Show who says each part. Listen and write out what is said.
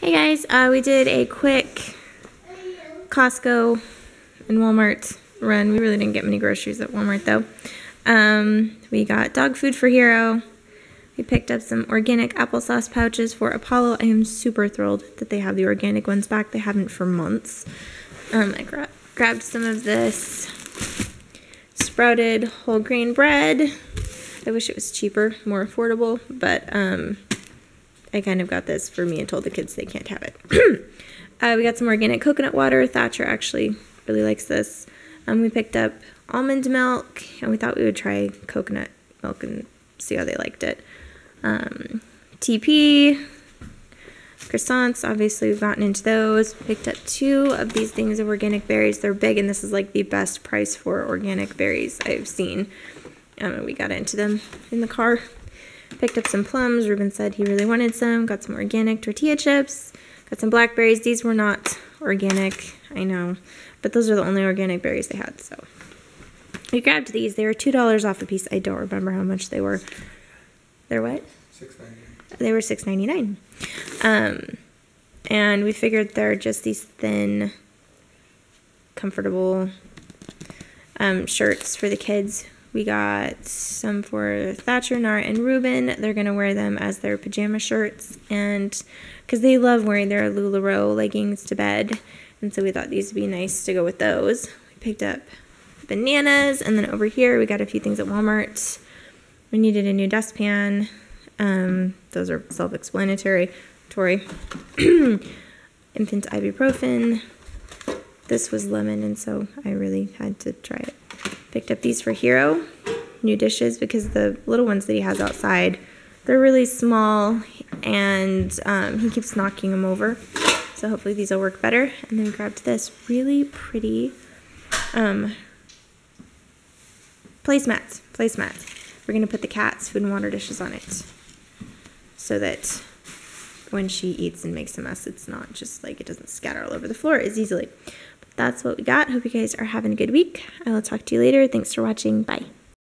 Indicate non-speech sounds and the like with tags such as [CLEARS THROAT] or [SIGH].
Speaker 1: Hey guys, uh, we did a quick Costco and Walmart run. We really didn't get many groceries at Walmart though. Um, we got dog food for Hero. We picked up some organic applesauce pouches for Apollo. I am super thrilled that they have the organic ones back. They haven't for months. Um, I gra grabbed some of this sprouted whole grain bread. I wish it was cheaper, more affordable, but um, I kind of got this for me and told the kids they can't have it. [CLEARS THROAT] uh, we got some organic coconut water. Thatcher actually really likes this. Um, we picked up almond milk, and we thought we would try coconut milk and see how they liked it. Um, TP, croissants, obviously we've gotten into those. Picked up two of these things of organic berries. They're big, and this is like the best price for organic berries I've seen. Um, we got into them in the car. Picked up some plums. Ruben said he really wanted some. Got some organic tortilla chips. Got some blackberries. These were not organic, I know. But those are the only organic berries they had, so. We grabbed these. They were $2 off a piece. I don't remember how much they were. They're what?
Speaker 2: Six ninety.
Speaker 1: They were six ninety nine. Um, and we figured they're just these thin, comfortable um, shirts for the kids we got some for Thatcher, Nart, and Ruben. They're going to wear them as their pajama shirts and because they love wearing their LuLaRoe leggings to bed. And so we thought these would be nice to go with those. We picked up bananas and then over here we got a few things at Walmart. We needed a new dustpan. Um, those are self-explanatory. Tory. [CLEARS THROAT] Infant ibuprofen. This was lemon and so I really had to try it. Picked up these for Hero, new dishes, because the little ones that he has outside, they're really small and um, he keeps knocking them over. So hopefully these will work better. And then grabbed this really pretty um, placemats. Placemats. We're going to put the cat's food and water dishes on it so that when she eats and makes a mess, it's not just like it doesn't scatter all over the floor as easily that's what we got. Hope you guys are having a good week. I will talk to you later. Thanks for watching. Bye.